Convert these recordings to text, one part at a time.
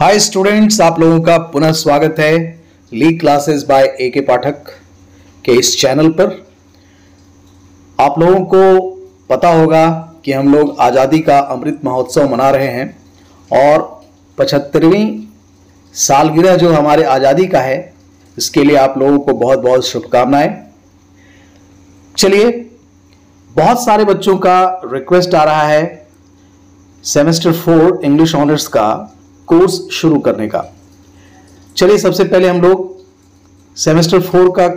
Hi students आप लोगों का पुनः स्वागत है। ली क्लासेस बाय ए के पाठक के इस चैनल पर। आप लोगों को पता होगा कि हम लोग आज़ादी का अमृत महोत्सव मना रहे हैं और पचहत्तरवीं सालगिरह जो हमारे आज़ादी का है, इसके लिए आप लोगों को बहुत बहुत शुभकामनाएँ। चलिए, बहुत सारे बच्चों का रिक्वेस्ट आ रहा है। सेमेस्टर फोर इंग्लिश ऑनर्स का कोर्स शुरू करने का। चलिए सबसे पहले हम लोग सेमेस्टर फोर का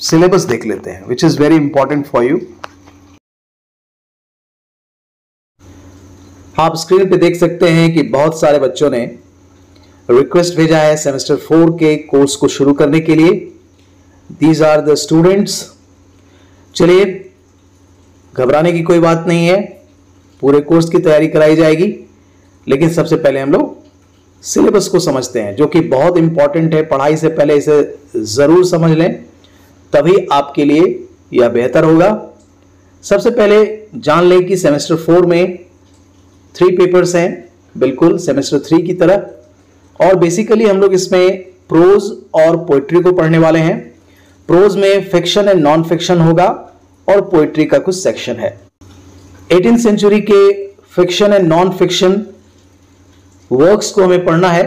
सिलेबस देख लेते हैं which is very important for you आप स्क्रीन पे देख सकते हैं कि बहुत सारे बच्चों ने रिक्वेस्ट भेजा है सेमेस्टर फोर के कोर्स को शुरू करने के लिए। दीज आर द स्टूडेंट्स चलिए, घबराने की कोई बात नहीं है, पूरे कोर्स की तैयारी कराई जाएगी। लेकिन सबसे पहले हम लोग सिलेबस को समझते हैं, जो कि बहुत इंपॉर्टेंट है, पढ़ाई से पहले इसे ज़रूर समझ लें, तभी आपके लिए यह बेहतर होगा। सबसे पहले जान लें कि सेमेस्टर फोर में थ्री पेपर्स हैं, बिल्कुल सेमेस्टर थ्री की तरह, और बेसिकली हम लोग इसमें प्रोज और पोइट्री को पढ़ने वाले हैं। प्रोज में फिक्शन एंड नॉन फिक्शन होगा, और पोइट्री का कुछ सेक्शन है। एटीन सेंचुरी के fiction and non fiction works को हमें पढ़ना है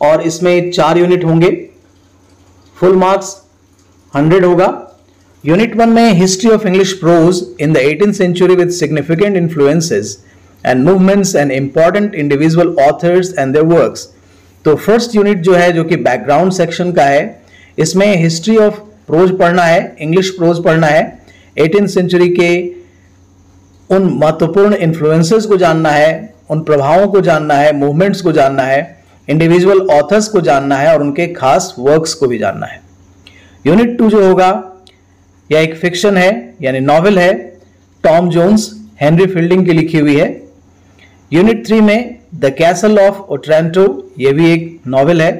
और इसमें चार यूनिट होंगे। फुल मार्क्स हंड्रेड होगा। यूनिट वन में history of English prose in the eighteen century with significant influences and movements and important individual authors and their works तो फ़र्स्ट यूनिट जो है, जो कि बैकग्राउंड सेक्शन का है, इसमें हिस्ट्री ऑफ़ प्रोज पढ़ना है इंग्लिश प्रोज पढ़ना है। एटीन सेंचुरी के उन महत्वपूर्ण इन्फ्लुएंसेस को जानना है। उन प्रभावों को जानना है मूवमेंट्स को जानना है इंडिविजुअल ऑथर्स को जानना है और उनके खास वर्क्स को भी जानना है। यूनिट टू जो होगा, यह एक फिक्शन है, यानी नॉवेल है टॉम जोन्स हेनरी फील्डिंग की लिखी हुई है। यूनिट थ्री में द कैसल ऑफ़ ओट्रेंटो ये भी एक नॉवेल है,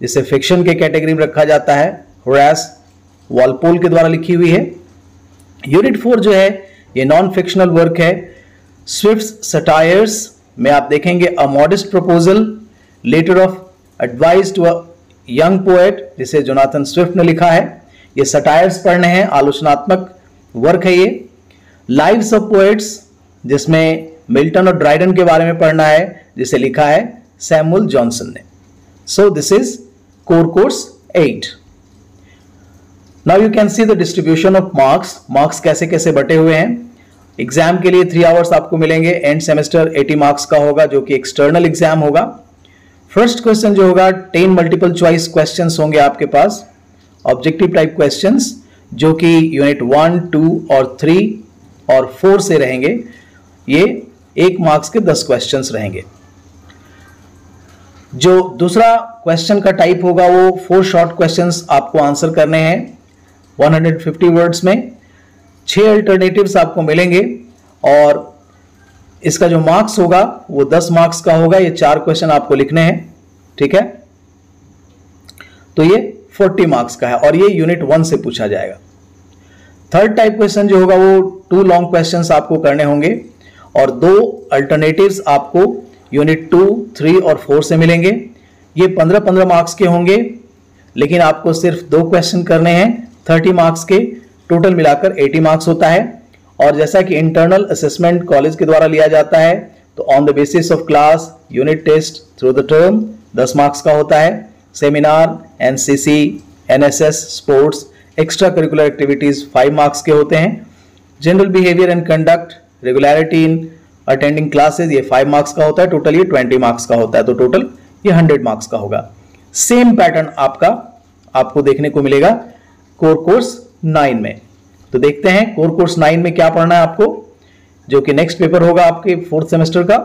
जिसे फिक्शन के कैटेगरी में रखा जाता है होरास वॉलपोल के द्वारा लिखी हुई है। यूनिट फोर जो है, ये नॉन फिक्शनल वर्क है स्विफ्ट सटायर्स में आप देखेंगे a modest proposal letter of advice to young poet जिसे जोनाथन स्विफ्ट ने लिखा है। ये सटायर्स पढ़ने हैं, आलोचनात्मक वर्क है ये। लाइव्स ऑफ़ पोएट्स जिसमें मिल्टन और ड्राइडन के बारे में पढ़ना है, जिसे लिखा है सैमुअल जॉनसन ने। So this is core course eight now you can see the distribution of marks marks कैसे कैसे बटे हुए हैं? एग्ज़ाम के लिए थ्री आवर्स आपको मिलेंगे. एंड सेमेस्टर 80 मार्क्स का होगा, जो कि एक्सटर्नल एग्ज़ाम होगा. फ़र्स्ट क्वेश्चन जो होगा टेन मल्टीपल चॉइस क्वेश्चन होंगे आपके पास. ऑब्जेक्टिव टाइप क्वेश्चन जो कि यूनिट वन टू और थ्री और फोर से रहेंगे. ये एक मार्क्स के दस क्वेश्चन रहेंगे. जो दूसरा क्वेश्चन का टाइप होगा, वो फोर शॉर्ट क्वेश्चंस आपको आंसर करने हैं. 150 वर्ड्स में. छह अल्टरनेटिव्स आपको मिलेंगे और इसका जो मार्क्स होगा, वो 10 मार्क्स का होगा। ये चार क्वेश्चन आपको लिखने हैं, ठीक है? तो ये 40 मार्क्स का है और ये यूनिट वन से पूछा जाएगा। थर्ड टाइप क्वेश्चन जो होगा, वो टू लॉन्ग क्वेश्चंस आपको करने होंगे और दो अल्टरनेटिव्स आपको यूनिट टू थ्री और फोर से मिलेंगे। ये पंद्रह पंद्रह मार्क्स के होंगे, लेकिन आपको सिर्फ़ दो क्वेश्चन करने हैं थर्टी मार्क्स के। टोटल मिलाकर 80 मार्क्स होता है। और जैसा कि इंटरनल असेसमेंट कॉलेज के द्वारा लिया जाता है तो on the basis of class unit test through the term 10 marks का होता है। Seminar NCC NSS sports extra curricular activities 5 marks के होते हैं। General behaviour and conduct regularity in attending classes ये फाइव मार्क्स का होता है। टोटल ये 20 मार्क्स का होता है तो टोटल ये 100 मार्क्स का होगा। सेम पैटर्न आपका, आपको देखने को मिलेगा। कोर कोर्स नाइन में। तो देखते हैं कोर कोर्स नाइन में क्या पढ़ना है आपको, जो कि नेक्स्ट पेपर होगा आपके फोर्थ सेमेस्टर का।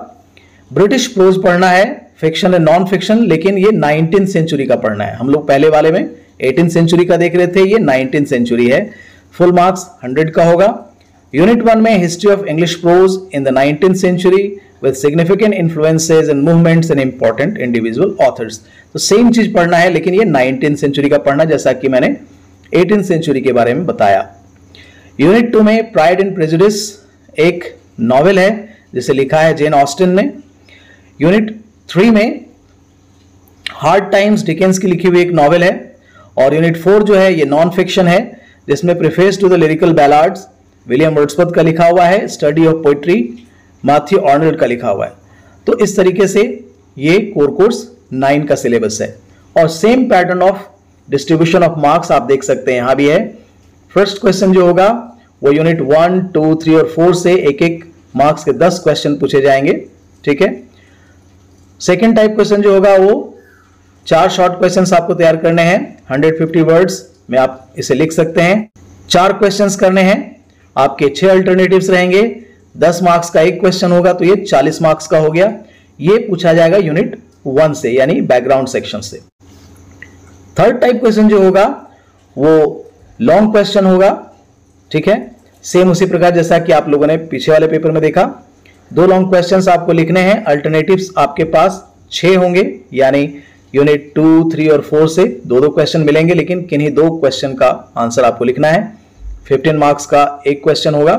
ब्रिटिश प्रोज पढ़ना है फिक्शन एंड नॉन फिक्शन लेकिन ये नाइनटीन सेंचुरी का पढ़ना है। हम लोग पहले वाले में एटीन सेंचुरी का देख रहे थे, ये नाइनटीन सेंचुरी है। फुल मार्क्स हंड्रेड का होगा। यूनिट वन में history of English prose in the nineteen century with significant influences and movements and important individual authors तो सेम चीज़ पढ़ना है, लेकिन ये नाइनटीन सेंचुरी का पढ़ना, जैसा कि मैंने एटीन सेंचुरी के बारे में बताया। यूनिट टू में प्राइड एंड प्रेजुडिस एक नॉवेल है, जिसे लिखा है जेन ऑस्टिन ने। यूनिट थ्री में हार्ड टाइम्स डिकेंस की लिखी हुई एक नॉवल है, और यूनिट फोर जो है, ये नॉन फिक्शन है, जिसमें preface to the lyrical ballads William Wordsworth का लिखा हुआ है study of poetry Matthew Arnold का लिखा हुआ है। तो इस तरीके से ये कोर कोर्स नाइन का सिलेबस है। और same pattern of distribution of marks आप देख सकते हैं, यहाँ भी है। फ़र्स्ट क्वेश्चन जो होगा, वो यूनिट वन टू थ्री और फोर से एक एक मार्क्स के दस क्वेश्चन पूछे जाएँगे, ठीक है? सेकेंड टाइप क्वेश्चन जो होगा, वो चार शॉर्ट क्वेश्चन आपको तैयार करने हैं 150 वर्ड्स में आप इसे लिख सकते हैं। चार क्वेश्चंस करने हैं, आपके छह अल्टरनेटिव्स रहेंगे 10 मार्क्स का एक क्वेश्चन होगा तो ये 40 मार्क्स का हो गया। ये पूछा जाएगा यूनिट वन से, यानी बैकग्राउंड सेक्शन से। थर्ड टाइप क्वेश्चन जो होगा वो लॉन्ग क्वेश्चन होगा ठीक है? सेम उसी प्रकार जैसा कि आप लोगों ने पीछे वाले पेपर में देखा। दो लॉन्ग क्वेश्चंस आपको लिखने हैं अल्टरनेटिव्स आपके पास छह होंगे यानी यूनिट टू थ्री और फोर से दो दो क्वेश्चन मिलेंगे लेकिन किन्हीं दो क्वेश्चन का आंसर आपको लिखना है। फिफ्टीन मार्क्स का एक क्वेश्चन होगा।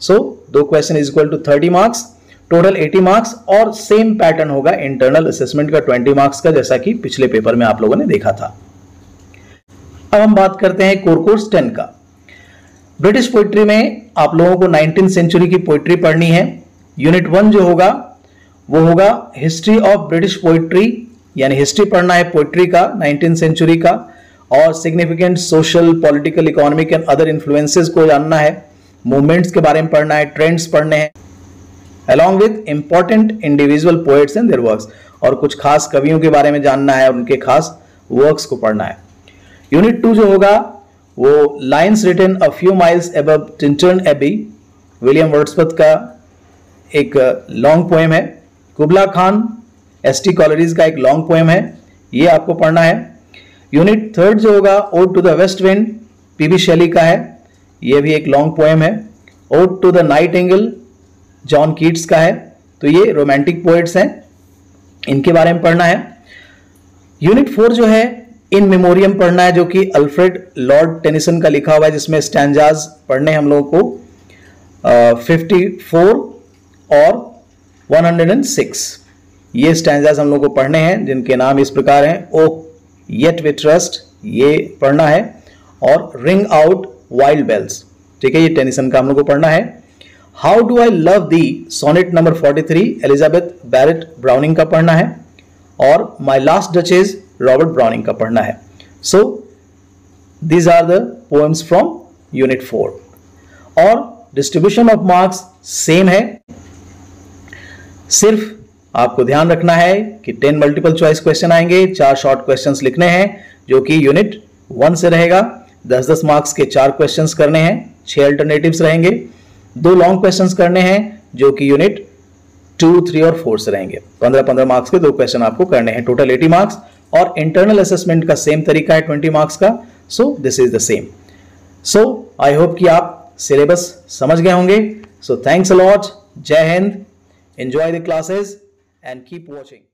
सो so, दो question is equal to thirty marks total 80 marks और सेम पैटर्न होगा इंटरनल असेसमेंट का 20 मार्क्स का जैसा कि पिछले पेपर में आप लोगों ने देखा था। अब हम बात करते हैं कोर कोर्स टेन का। ब्रिटिश पोइट्री में आप लोगों को नाइनटीन सेंचुरी की पोइट्री पढ़नी है। यूनिट वन जो होगा, वो होगा हिस्ट्री ऑफ़ ब्रिटिश पोइट्री, यानी हिस्ट्री पढ़ना है पोइट्री का, नाइनटीन सेंचुरी का, और significant social, political, economic and other influences को जानना है। मूवमेंट्स के बारे में पढ़ना है, ट्रेंड्स पढ़ने हैं। Along with important individual poets and their works और कुछ खास कवियों के बारे में जानना है और उनके खास वर्क्स को पढ़ना है। यूनिट टू जो होगा, वो lines written a few miles above Tintern Abbey William Wordsworth का एक लॉन्ग पोएम है। Kubla Khan S T Coleridge का एक लॉन्ग पोएम है। ये आपको पढ़ना है। यूनिट थर्ड जो होगा ode to the west wind P B Shelley का है। ये भी एक लॉन्ग पोएम है। Ode to the nightingale John Keats का है। तो ये रोमांटिक पोएट्स हैं। इनके बारे में पढ़ना है। यूनिट फोर जो है इन मेमोरियम पढ़ना है, जो कि अल्फ्रेड लॉर्ड टेनिसन का लिखा हुआ है, जिसमें स्टैंडाज पढ़ने हम लोगों को फिफ्टी फोर और वन हंड्रेड एंड सिक्स ये स्टैंडाज हम लोग को पढ़ने हैं, जिनके नाम इस प्रकार हैं ओ येट वी ट्रस्ट, ये पढ़ना है, और रिंग आउट वाइल्ड बेल्स। ठीक है, ये टेनिसन का हम लोग को पढ़ना है। How do I love thee sonnet number 43 Elizabeth Barrett Browning का पढ़ना है, और my last duchess Robert Browning का पढ़ना है। So these are the poems from unit four और डिस्ट्रीब्यूशन ऑफ़ मार्क्स सेम है। सिर्फ़ आपको ध्यान रखना है कि टेन मल्टीपल चॉइस क्वेश्चन आएँगे, चार शॉर्ट क्वेश्चन लिखने हैं, जो कि यूनिट वन से रहेगा। दस दस मार्क्स के चार क्वेश्चन करने हैं, छह अल्टरनेटिव्स रहेंगे। दो लॉन्ग क्वेश्चन करने हैं, जो कि यूनिट टू थ्री और फोर से रहेंगे। पंद्रह पंद्रह मार्क्स के दो क्वेश्चन आपको करने हैं। टोटल एटी मार्क्स और इंटरनल असेसमेंट का सेम तरीका है ट्वेंटी मार्क्स का so this is the same so I hope कि आप सिलेबस समझ गए होंगे। सो थैंक्स अलॉट जय Hind enjoy the classes and keep watching